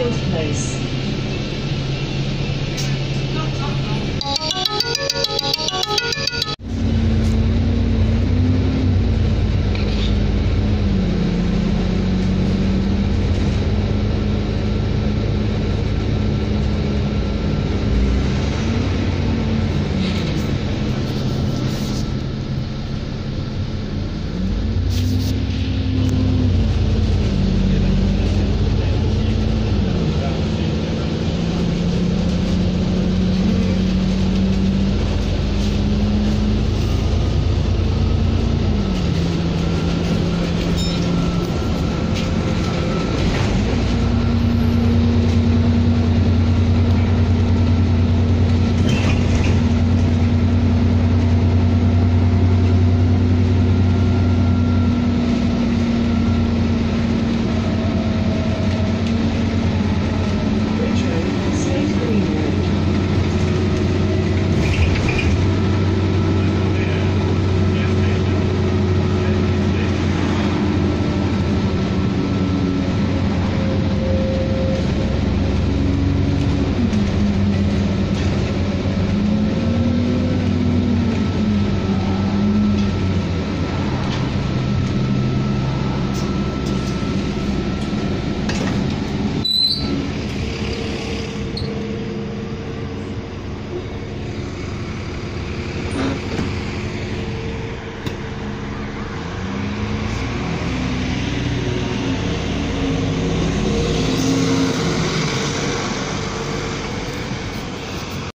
Field place.